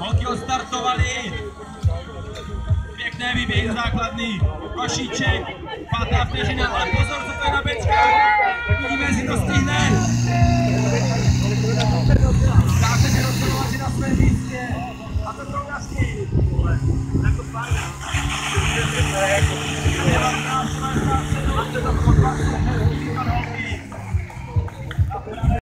Holky odstartovali. Pěkné výběhy základný. Košíček, pátá vteřina, ale pozor, co to je na bečkách. Uvidíme, jestli to stihne. Zdá se, že rozhodovač je na svém místě. A to jsou jasný. Jako fajn. Thank you.